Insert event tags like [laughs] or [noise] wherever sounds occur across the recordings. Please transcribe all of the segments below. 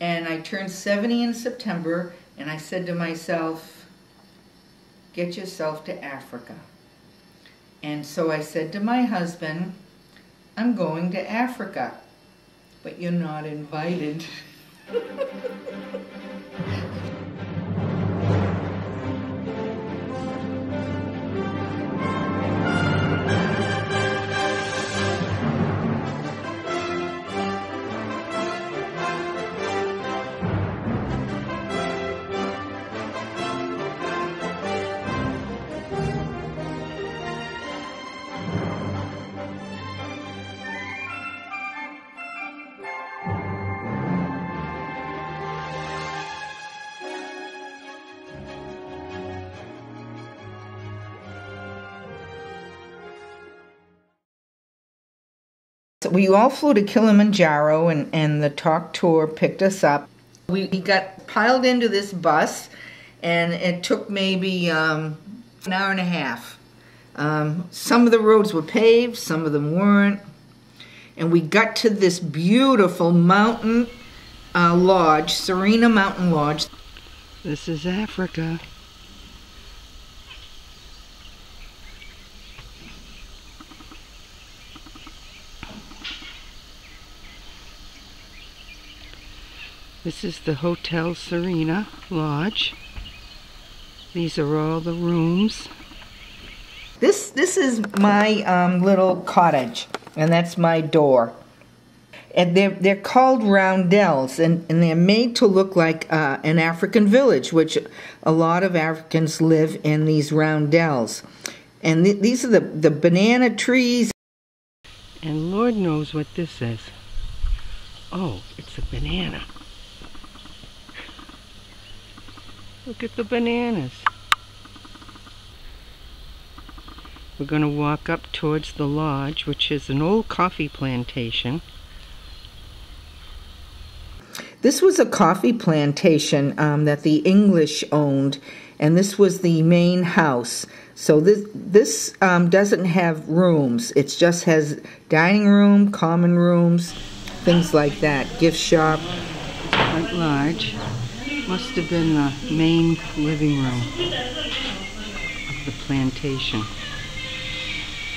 And I turned 70 in September, and I said to myself, get yourself to Africa. And so I said to my husband, I'm going to Africa, but you're not invited. [laughs] we all flew to Kilimanjaro and, and the Tauck tour picked us up. We, we got piled into this bus and it took maybe um, an hour and a half. Um, some of the roads were paved, some of them weren't. And we got to this beautiful mountain uh, lodge, Serena Mountain Lodge. This is Africa. This is the Hotel Serena Lodge. These are all the rooms. This this is my um, little cottage, and that's my door. And they're they're called roundels, and, and they're made to look like uh, an African village, which a lot of Africans live in these roundels. And th these are the the banana trees. And Lord knows what this is. Oh, it's a banana. Look at the bananas. We're going to walk up towards the lodge, which is an old coffee plantation. This was a coffee plantation um, that the English owned, and this was the main house. So this this um, doesn't have rooms. It just has dining room, common rooms, things like that. Gift shop. Quite lodge. Must have been the main living room of the plantation.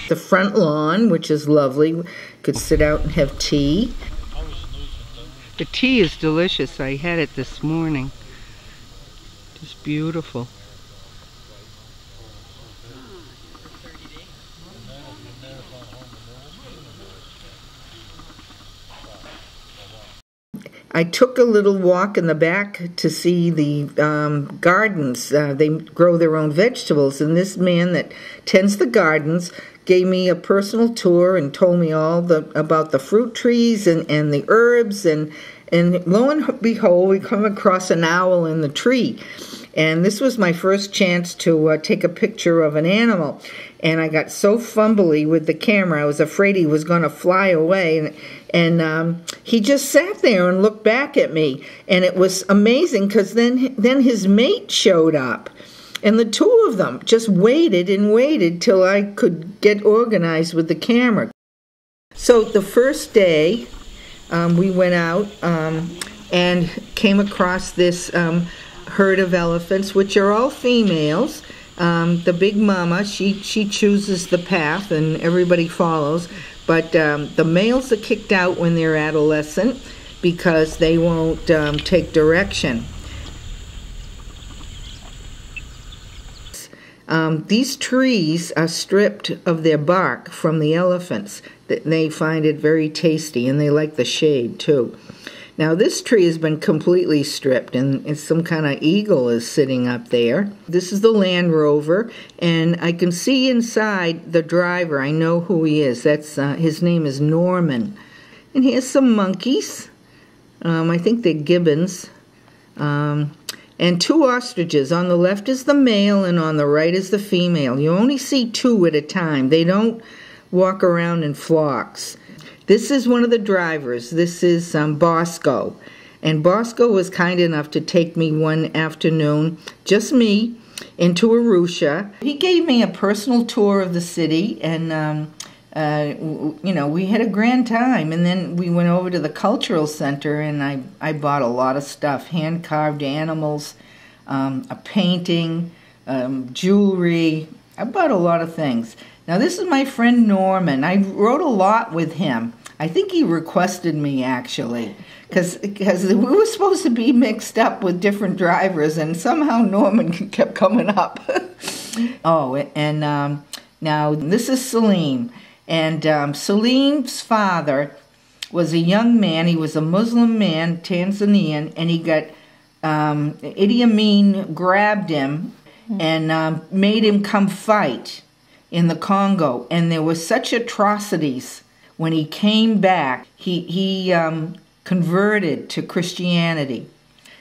The front lawn, which is lovely, could sit out and have tea. The tea is delicious. I had it this morning. Just beautiful. I took a little walk in the back to see the um, gardens. Uh, they grow their own vegetables, and this man that tends the gardens gave me a personal tour and told me all the about the fruit trees and, and the herbs and and lo and behold, we come across an owl in the tree. And this was my first chance to uh, take a picture of an animal. And I got so fumbly with the camera, I was afraid he was going to fly away. And, and um, he just sat there and looked back at me. And it was amazing because then, then his mate showed up. And the two of them just waited and waited till I could get organized with the camera. So the first day, um, we went out um, and came across this um, herd of elephants, which are all females. Um, the big mama, she, she chooses the path and everybody follows. But um, the males are kicked out when they're adolescent because they won't um, take direction. Um, these trees are stripped of their bark from the elephants. They find it very tasty and they like the shade too. Now this tree has been completely stripped and some kind of eagle is sitting up there. This is the Land Rover and I can see inside the driver. I know who he is. That's uh, His name is Norman. And here's some monkeys. Um, I think they're gibbons. Um, and two ostriches. On the left is the male and on the right is the female. You only see two at a time. They don't walk around in flocks. This is one of the drivers. This is um, Bosco. And Bosco was kind enough to take me one afternoon, just me, into Arusha. He gave me a personal tour of the city and um, uh, you know, we had a grand time. And then we went over to the cultural center, and I, I bought a lot of stuff hand carved animals, um, a painting, um, jewelry. I bought a lot of things. Now, this is my friend Norman. I wrote a lot with him. I think he requested me actually, because we were supposed to be mixed up with different drivers, and somehow Norman [laughs] kept coming up. [laughs] oh, and um, now this is Salim, and um, Salim's father was a young man. He was a Muslim man, Tanzanian, and he got um, Idi Amin grabbed him and um, made him come fight in the Congo. And there were such atrocities when he came back. He he um, converted to Christianity.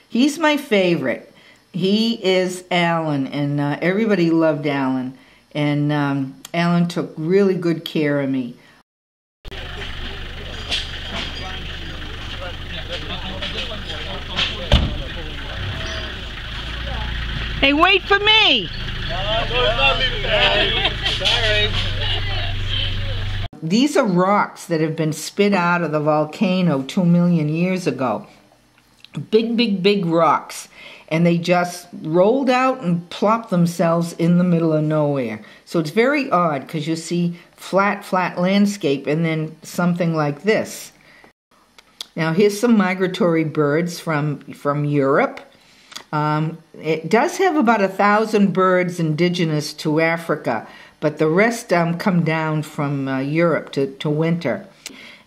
He's my favorite. He is Alan, and uh, everybody loved Alan. And um, Alan took really good care of me. Hey, wait for me! These are rocks that have been spit out of the volcano two million years ago. Big, big, big rocks. And they just rolled out and plopped themselves in the middle of nowhere. So it's very odd because you see flat, flat landscape and then something like this. Now here's some migratory birds from, from Europe. Um, it does have about a thousand birds indigenous to Africa, but the rest um, come down from uh, Europe to, to winter.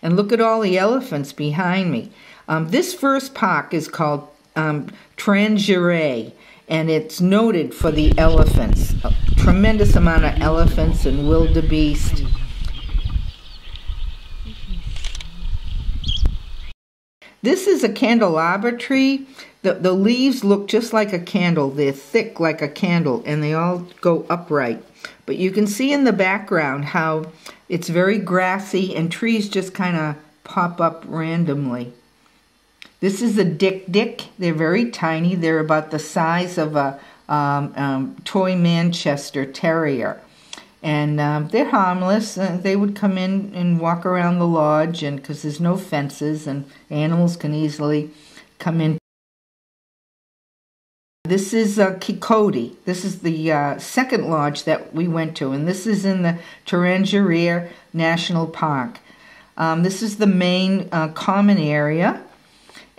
And look at all the elephants behind me. Um, this first park is called um, and it's noted for the elephants. A tremendous amount of elephants and wildebeest. This is a candelabra tree. The, the leaves look just like a candle. They're thick like a candle and they all go upright. But you can see in the background how it's very grassy and trees just kind of pop up randomly. This is a dik-dik. They're very tiny. They're about the size of a um, um, toy Manchester Terrier. And um, they're harmless. Uh, they would come in and walk around the lodge and because there's no fences and animals can easily come in. This is uh, Kikoti. This is the uh, second lodge that we went to, and this is in the Tarangire National Park. Um, this is the main uh, common area,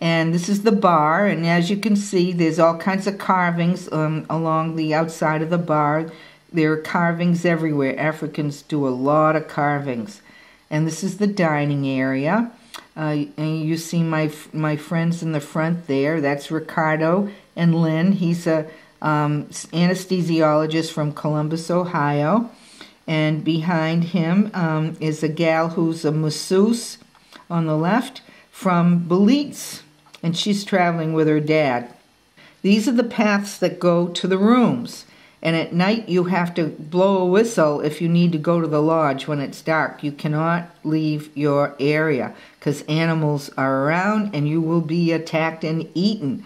and this is the bar. And as you can see, there's all kinds of carvings um, along the outside of the bar. There are carvings everywhere. Africans do a lot of carvings. And this is the dining area. Uh, and you see my my friends in the front there. That's Ricardo and Lynn. He's a um, anesthesiologist from Columbus, Ohio. And behind him um, is a gal who's a masseuse on the left from Belize, and she's traveling with her dad. These are the paths that go to the rooms. And at night, you have to blow a whistle if you need to go to the lodge when it's dark. You cannot leave your area because animals are around and you will be attacked and eaten.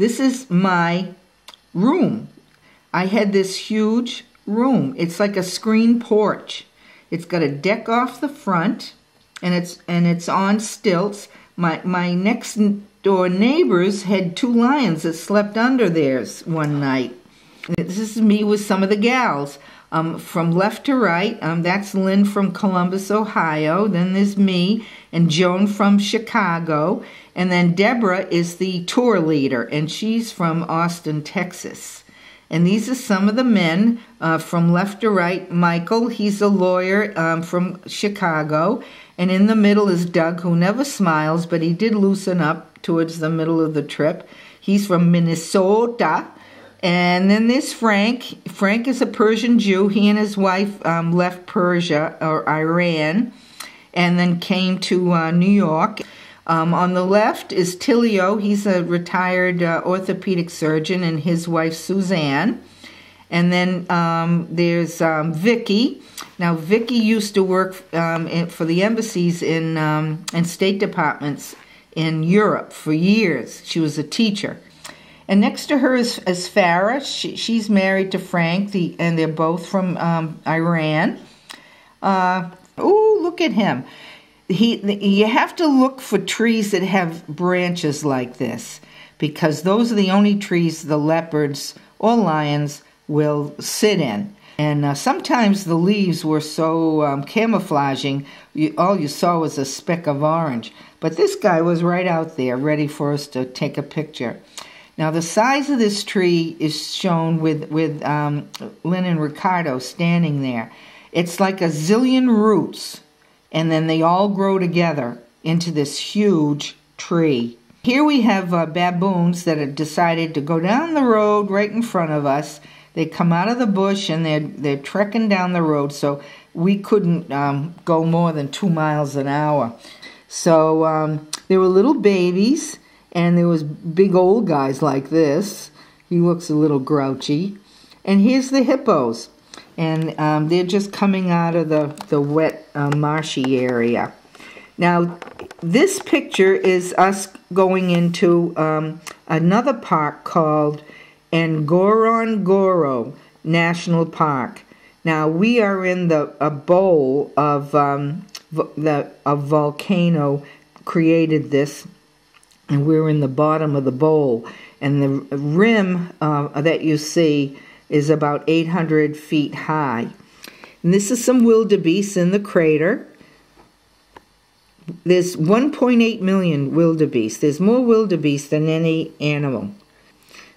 This is my room. I had this huge room. It's like a screen porch. It's got a deck off the front and it's and it's on stilts. My my next door neighbors had two lions that slept under theirs one night. This is me with some of the gals. Um, from left to right, um, that's Lynn from Columbus, Ohio. Then there's me and Joan from Chicago. And then Deborah is the tour leader, and she's from Austin, Texas. And these are some of the men uh, from left to right. Michael, he's a lawyer um, from Chicago. And in the middle is Doug, who never smiles, but he did loosen up towards the middle of the trip. He's from Minnesota. And then there's Frank. Frank is a Persian Jew. He and his wife um, left Persia or Iran and then came to uh, New York. Um, on the left is Tilio. He's a retired uh, orthopedic surgeon, and his wife Suzanne. And then um, there's um, Vicky. Now, Vicky used to work um, for the embassies in um, and state departments in Europe for years. She was a teacher. And next to her is, is Farah. She, she's married to Frank, the, and they're both from um, Iran. Uh, Oh, look at him. He, you have to look for trees that have branches like this because those are the only trees the leopards or lions will sit in. And uh, sometimes the leaves were so um, camouflaging, you, all you saw was a speck of orange. But this guy was right out there, ready for us to take a picture. Now, the size of this tree is shown with, with um, Lynn and Ricardo standing there. It's like a zillion roots, and then they all grow together into this huge tree. Here we have uh, baboons that have decided to go down the road right in front of us. They come out of the bush and they're, they're trekking down the road, so we couldn't um, go more than two miles an hour. So um, there were little babies, and there was big old guys like this. He looks a little grouchy. And here's the hippos, and um, they're just coming out of the, the wet, uh, marshy area. Now, this picture is us going into um, another park called Ngorongoro National Park. Now we are in the a bowl of um, the a volcano created this, and we're in the bottom of the bowl. And the rim uh, that you see is about 800 feet high. And this is some wildebeest in the crater. There's 1.8 million wildebeest. There's more wildebeest than any animal.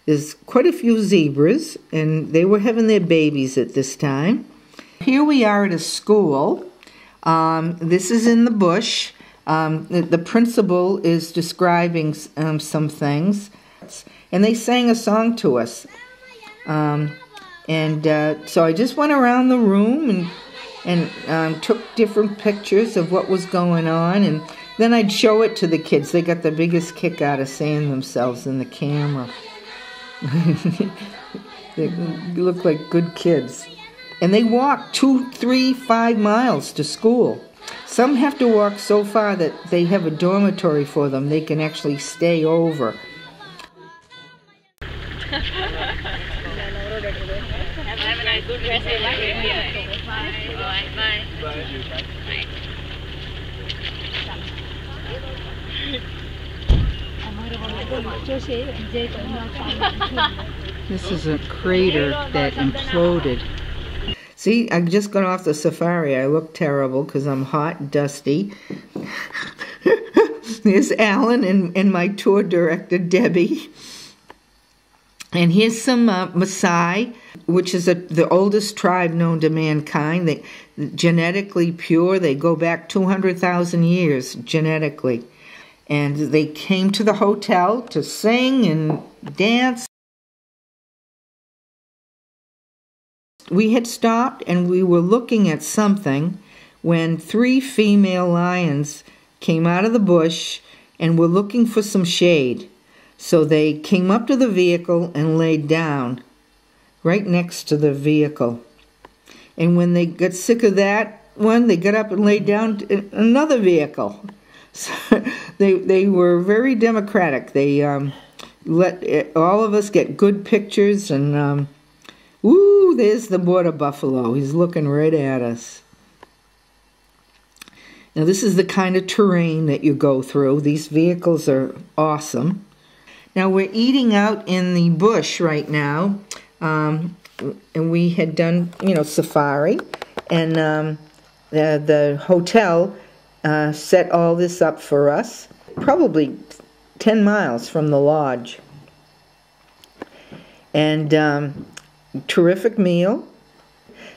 There's quite a few zebras, and they were having their babies at this time. Here we are at a school. Um, this is in the bush. Um, the, the, principal is describing um, some things, and they sang a song to us. Um, and uh, so I just went around the room and and um, took different pictures of what was going on, and then I'd show it to the kids. They got the biggest kick out of seeing themselves in the camera. [laughs] they look like good kids. And they walk two, three, five miles to school. Some have to walk so far that they have a dormitory for them. They can actually stay over. [laughs] This is a crater that imploded. See, I just got off the safari. I look terrible because I'm hot, dusty. [laughs] There's Alan and, and my tour director, Debbie. And here's some uh, Maasai, which is a, the oldest tribe known to mankind. They genetically pure. They go back 200,000 years genetically. And they came to the hotel to sing and dance. We had stopped and we were looking at something when three female lions came out of the bush and were looking for some shade. So they came up to the vehicle and laid down right next to the vehicle. And when they got sick of that one, they got up and laid down in another vehicle. [laughs] So they they were very democratic. They um, let it, all of us get good pictures, and um, woo, there's the border buffalo. He's looking right at us. Now this is the kind of terrain that you go through. These vehicles are awesome. Now we're eating out in the bush right now, um, and we had done, you know, safari, and um, the the hotel uh, set all this up for us, probably ten miles from the lodge, and um, terrific meal.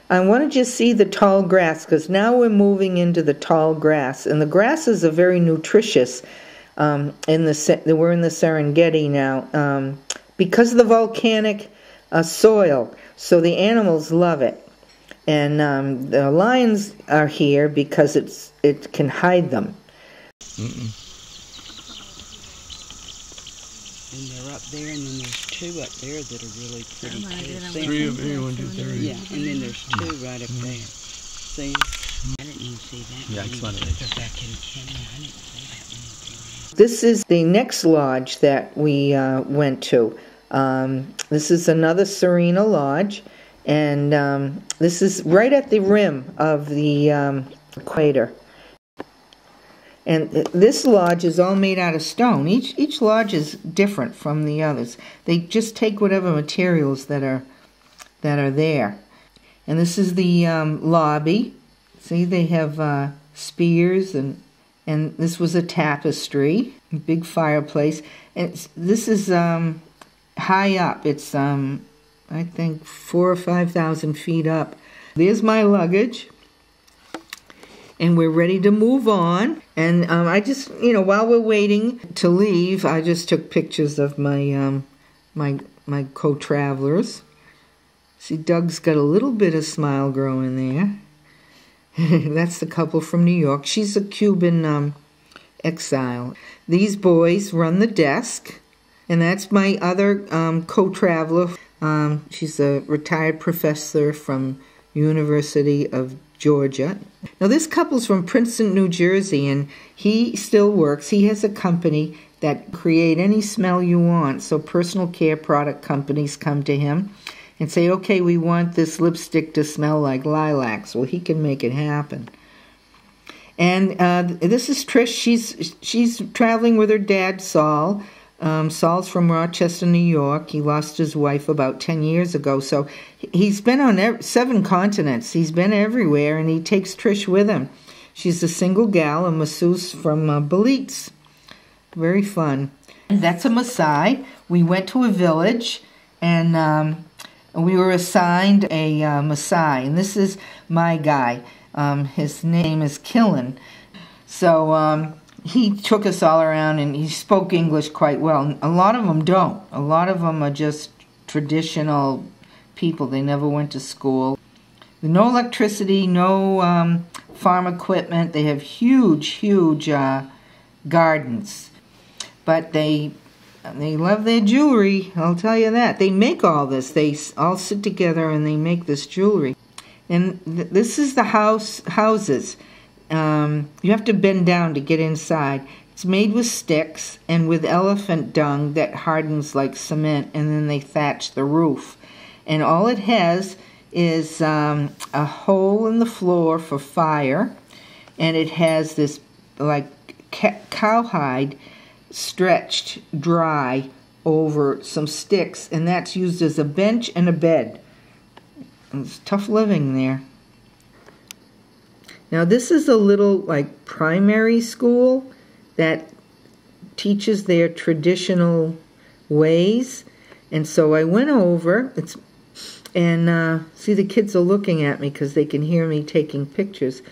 I want to just see the tall grass because now we're moving into the tall grass, and the grasses are very nutritious um, in the we're in the Serengeti now um, because of the volcanic uh, soil. So the animals love it, and um, the lions are here because it's it can hide them. Mm-mm. And they're up there, and then there's two up there that are really pretty too. Three up here, one, two, three. Yeah, and then there's two right up there. See? I didn't even see that. Yeah, it's funny. Back in Kenya, I didn't see that one. This is the next lodge that we uh, went to. Um, this is another Serena Lodge, and um, this is right at the rim of the um, equator. And this lodge is all made out of stone. Each each lodge is different from the others. They just take whatever materials that are that are there. And this is the um, lobby. See, they have uh, spears and and this was a tapestry, big fireplace. And this is um, high up. It's um, I think four or five thousand feet up. There's my luggage and we're ready to move on. And um, I just, you know, while we're waiting to leave, I just took pictures of my um, my my co-travelers. See, Doug's got a little bit of smile growing there. [laughs] That's the couple from New York. She's a Cuban um, exile. These boys run the desk, and that's my other um, co-traveler. Um, she's a retired professor from University of Georgia. Now, this couple's from Princeton, New Jersey, and he still works. He has a company that create any smell you want. So personal care product companies come to him and say, "Okay, we want this lipstick to smell like lilacs." Well, he can make it happen. And uh, this is Trish. She's she's traveling with her dad, Saul. Um, Saul's from Rochester, New York. He lost his wife about 10 years ago. So he's been on seven continents. He's been everywhere, and he takes Trish with him. She's a single gal, a masseuse from uh, Belize. Very fun. That's a Maasai. We went to a village, and um, we were assigned a uh, Maasai. And this is my guy. Um, his name is Killen. So um, he took us all around and he spoke English quite well. A lot of them don't. A lot of them are just traditional people. They never went to school. No electricity, no um, farm equipment. They have huge, huge uh, gardens, but they they love their jewelry. I'll tell you that. They make all this. They all sit together and they make this jewelry. And th this is the house houses. Um, you have to bend down to get inside. It's made with sticks and with elephant dung that hardens like cement, and then they thatch the roof. And all it has is um, a hole in the floor for fire, and it has this like cowhide stretched dry over some sticks, and that's used as a bench and a bed. It's tough living there. Now, this is a little like primary school that teaches their traditional ways. And so I went over, it's, and uh, see, the kids are looking at me because they can hear me taking pictures.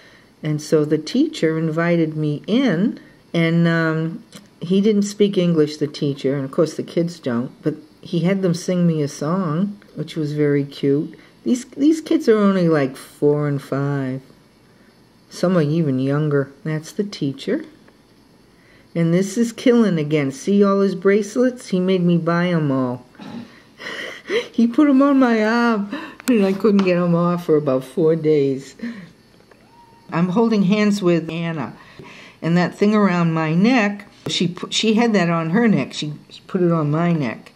And so the teacher invited me in, and um, he didn't speak English, the teacher, and of course the kids don't, but he had them sing me a song, which was very cute. These, these kids are only like four and five. Some are even younger. That's the teacher. And this is Killen again. See all his bracelets? He made me buy them all. [laughs] he put them on my arm, and I couldn't get them off for about four days. I'm holding hands with Anna, and that thing around my neck, she put, she had that on her neck. She put it on my neck,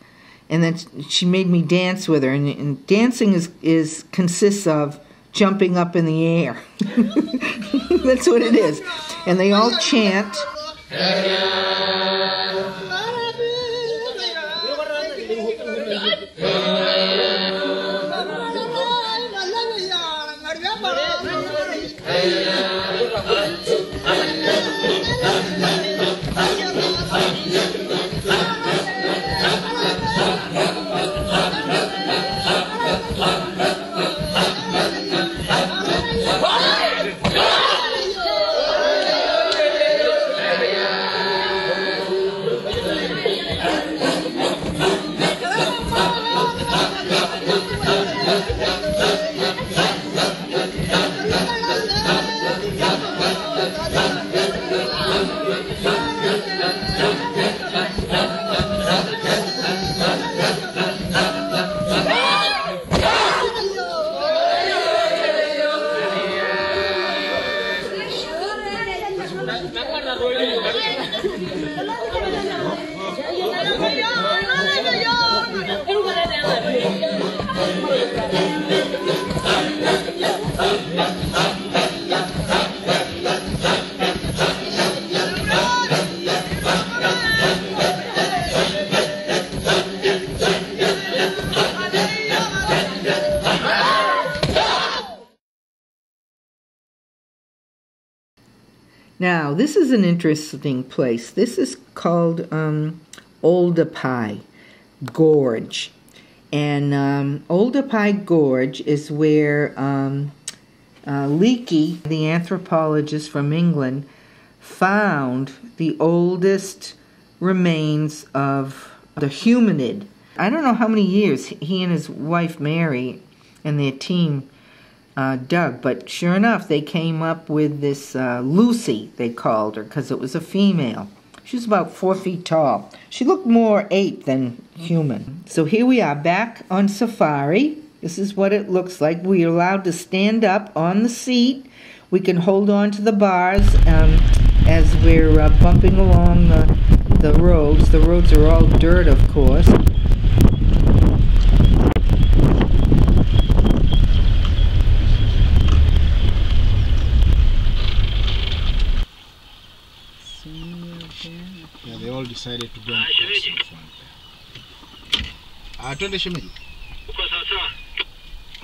and then she made me dance with her. And, and dancing is is consists of jumping up in the air. [laughs] That's what it is. And they all chant. Now, this is an interesting place. This is called um, Oldupai Gorge. And um, Oldupai Gorge is where um, uh, Leakey, the anthropologist from England, found the oldest remains of the hominid. I don't know how many years he and his wife Mary and their team uh, dug, but sure enough, they came up with this uh, Lucy, they called her, because it was a female. She was about four feet tall. She looked more ape than human. So here we are back on safari. This is what it looks like. We are allowed to stand up on the seat. We can hold on to the bars um, as we're uh, bumping along the, the roads. The roads are all dirt, of course. Yeah, they all decided to go and cross in front there. Twende shemeji.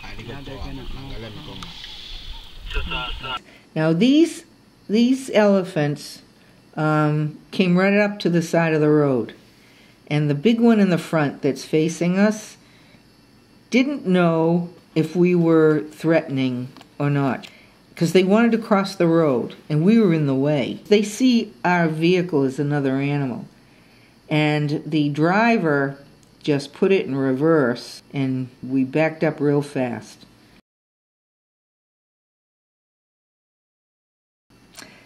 Ah, niko poa. Naangalia mikono. Now these these elephants um, came right up to the side of the road, and the big one in the front that's facing us didn't know if we were threatening or not because they wanted to cross the road and we were in the way. They see our vehicle as another animal, and the driver just put it in reverse, and we backed up real fast.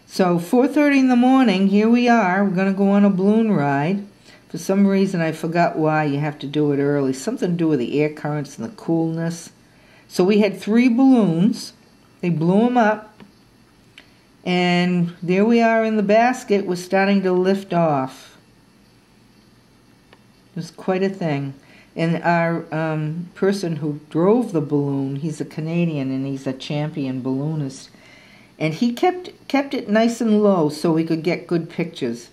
So 4:30 in the morning, here we are. We're going to go on a balloon ride. For some reason I forgot why you have to do it early. Something to do with the air currents and the coolness. So we had 3 balloons. They blew them up. And there we are in the basket. We're starting to lift off. Was quite a thing. And our um, person who drove the balloon, he's a Canadian and he's a champion balloonist and he kept kept it nice and low so we could get good pictures.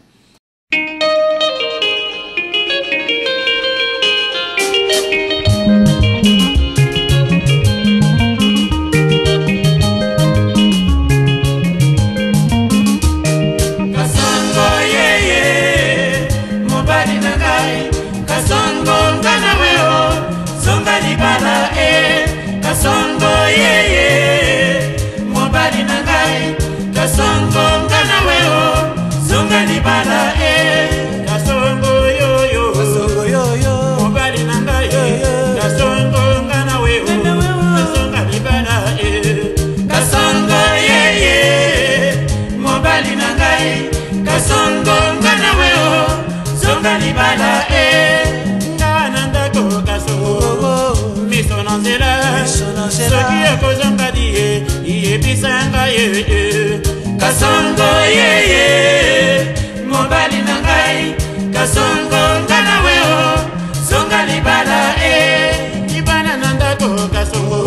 Kasongo yeye mobali na ngai kasongo nga na weo zonga libala e. Libala na ndako kasongo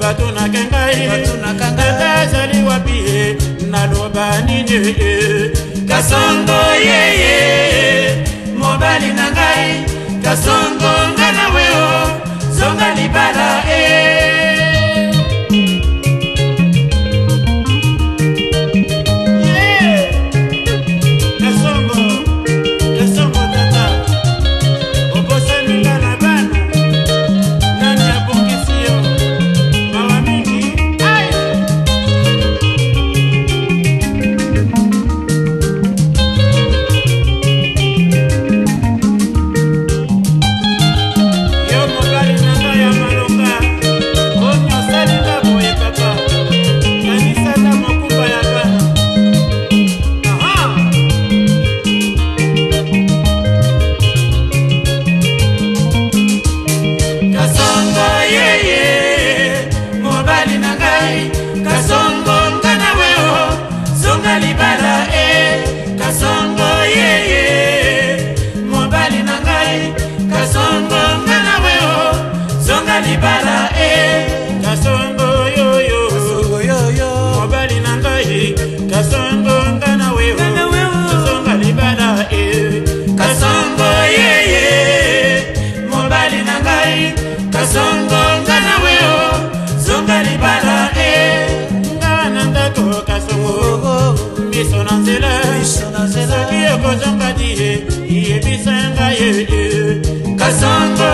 batunaka ngai Batunaka ngai. tata azali wapi ye naloba nini ye kasongo yeye mobali na ngai kasongo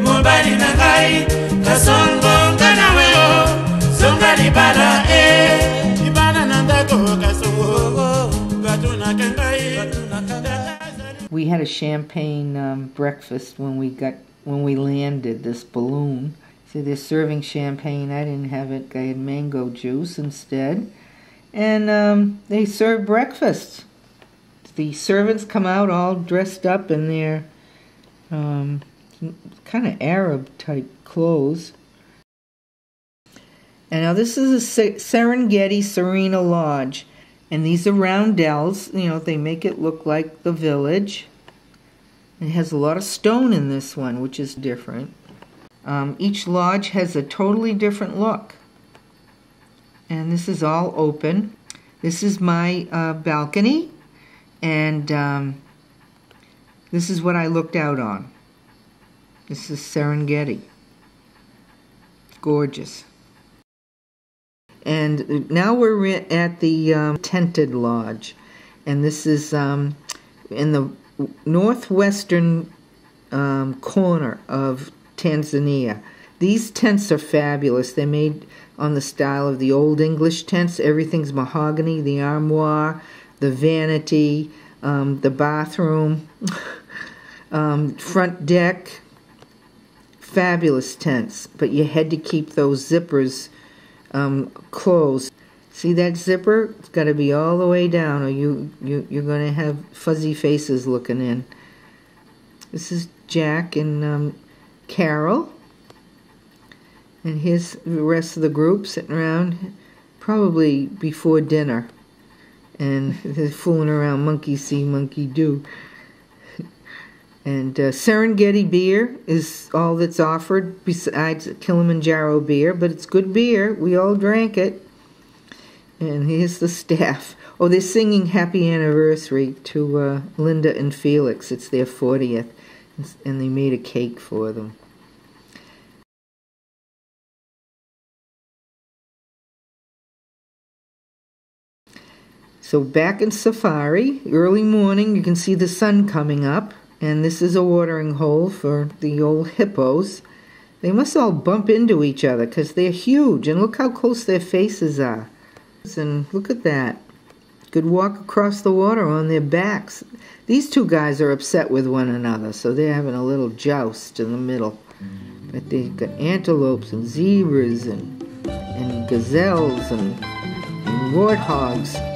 mobali na ngai kasongo nga na weo songa libala e libala na ndako kasongo ngai we had a champagne um, breakfast when we got when we landed this balloon. So they're serving champagne. I didn't have it. I had mango juice instead, and um, they served breakfast. The servants come out all dressed up in their um, kind of Arab type clothes. And now this is a Serengeti Serena Lodge. And these are roundels, you know, they make it look like the village. It has a lot of stone in this one, which is different. Um, each lodge has a totally different look. And this is all open. This is my uh, balcony, and um, this is what I looked out on. This is Serengeti. It's Gorgeous. And now we're at the um, Tented Lodge, and this is um, in the northwestern um, corner of Tanzania. These tents are fabulous. They're made on the style of the old English tents. Everything's mahogany, the armoire, the vanity, um, the bathroom, [laughs] um, front deck. Fabulous tents, but you had to keep those zippers um, closed. See that zipper? It's got to be all the way down, or you, you you're going to have fuzzy faces looking in. This is Jack and um, Carol, and here's the rest of the group sitting around, probably before dinner, and fooling around. Monkey see, monkey do. And uh, Serengeti beer is all that's offered besides Kilimanjaro beer, but it's good beer. We all drank it. And here's the staff. Oh, they're singing happy anniversary to uh, Linda and Felix. It's their 40th. And they made a cake for them. So back in safari, early morning, you can see the sun coming up. And this is a watering hole for the old hippos. They must all bump into each other because they're huge. And look how close their faces are. And look at that. Could walk across the water on their backs. These two guys are upset with one another, so they're having a little joust in the middle. But they've got antelopes and zebras and, and gazelles and, and warthogs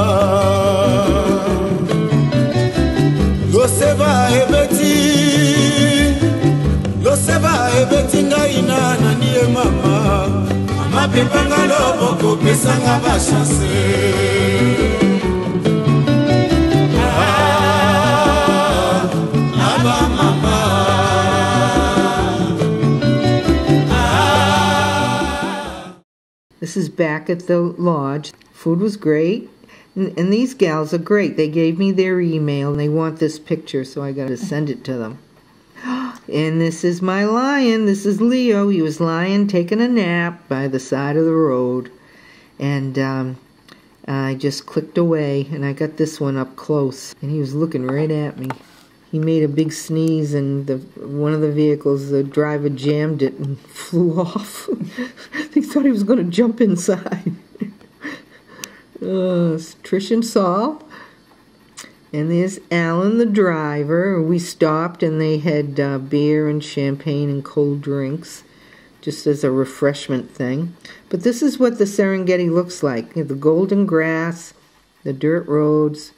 This is back at the lodge. Food was great. And, and these gals are great. They gave me their email and they want this picture, so I got to send it to them. And this is my lion. This is Leo. He was lying taking a nap by the side of the road. And um, I just clicked away and I got this one up close. And he was looking right at me. He made a big sneeze, and the one of the vehicles, the driver jammed it and [laughs] flew off. [laughs] they thought he was going to jump inside. [laughs] uh, Trish and Saul. And there's Alan, the driver. We stopped, and they had uh, beer and champagne and cold drinks, just as a refreshment thing. But this is what the Serengeti looks like the golden grass, the dirt roads.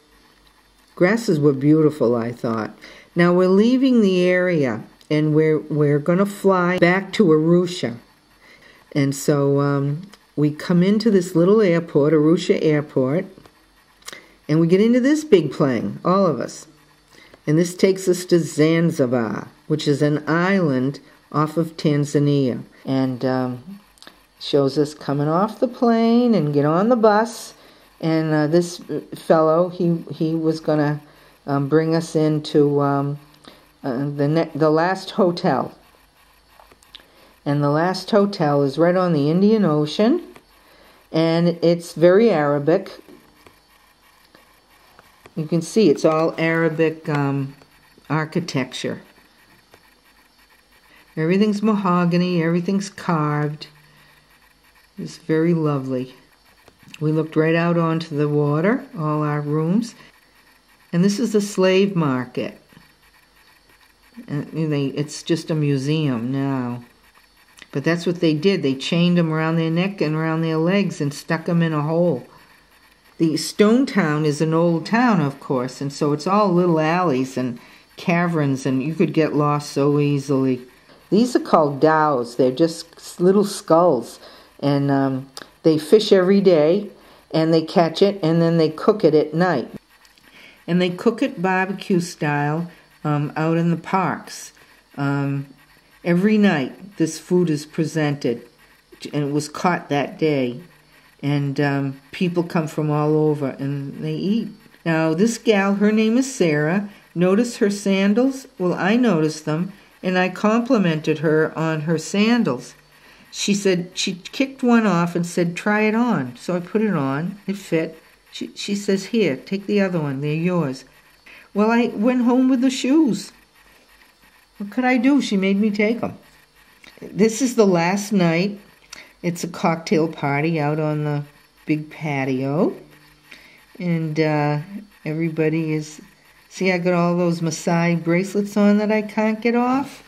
Grasses were beautiful, I thought. Now we're leaving the area, and we're we're going to fly back to Arusha. And so um, we come into this little airport, Arusha Airport, and we get into this big plane, all of us. And this takes us to Zanzibar, which is an island off of Tanzania. And um, shows us coming off the plane and get on the bus. And uh, this fellow, he, he was going to um, bring us into um, uh, the, ne- the last hotel. And the last hotel is right on the Indian Ocean. And it's very Arabic. You can see it's all Arabic um, architecture. Everything's mahogany, everything's carved. It's very lovely. We looked right out onto the water, all our rooms. And this is the slave market. And they, it's just a museum now. But that's what they did. They chained them around their neck and around their legs and stuck them in a hole. The Stone Town is an old town, of course, and so it's all little alleys and caverns, and you could get lost so easily. These are called dhows. They're just little skulls, and um, they fish every day, and they catch it, and then they cook it at night. And they cook it barbecue style um, out in the parks. Um, every night, this food is presented, and it was caught that day and um, people come from all over and they eat. Now, this gal, her name is Sarah. Notice her sandals? Well, I noticed them and I complimented her on her sandals. She said she kicked one off and said, Try it on. So I put it on, it fit. She, she says, Here, take the other one, they're yours. Well, I went home with the shoes. What could I do? She made me take them. This is the last night it's a cocktail party out on the big patio. And uh, everybody is. See, I got all those Maasai bracelets on that I can't get off.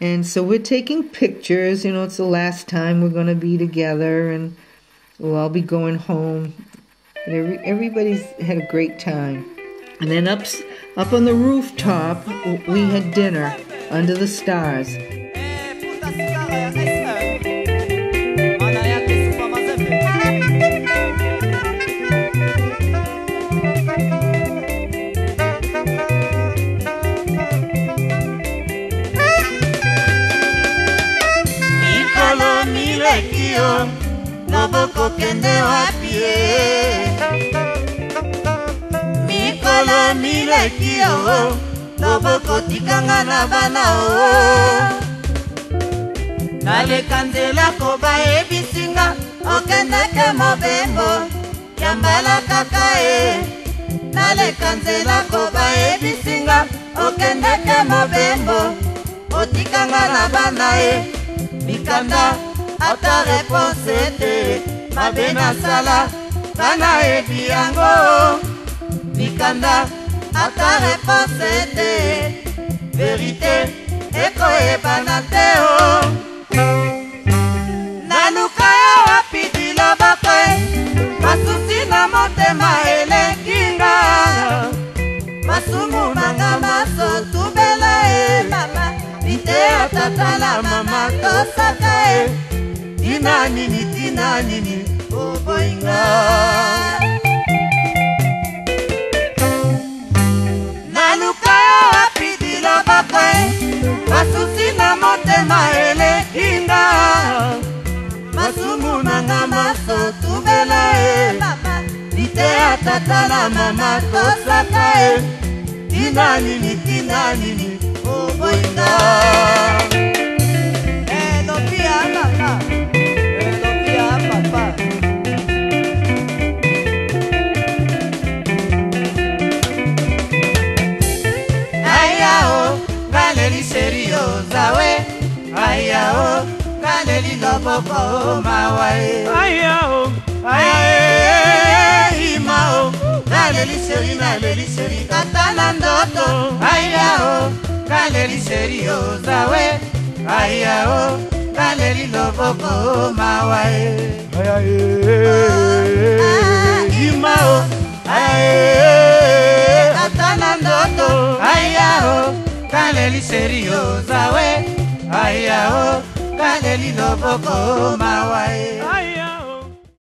And so we're taking pictures. You know, it's the last time we're going to be together, and we'll all be going home. But every, everybody's had a great time. And then up, up on the rooftop, we had dinner under the stars. Yo loboko kende wapi ye? Mikolo mileki yo loboko tikanga na bana o naleka nzela koba yebisinga okendeke mobembo ya mbala kaka e naleka nzela koba yebisinga okendeke mobembo otikanga na bana ye. Mikanda ata reponse te mabe nasala bana yebi yango. Mikanda ata reponse te verite ekoyebana te o naluka yo wapi diloboko masusi na motema elekinga masumu nanga maso tubela e mama biteya tata na mama tosaka e tina nini tina nini oboyinga naluka yo wapi diloboko masusi na motema elekinga masumu nanga maso tubela e biteya tata na mama tosaka e. Tina nini tina nini oboyinga ngaleli loboko mawa e ayao ayae imao naleli sheri naleli sheri tata na ndoto ayao ngaleli sheri ozawe ayao ngaleli loboko mawa e imao ayae ata na ndoto ayao ngaleli sheri ozawe ayao leli loboko mawa ye.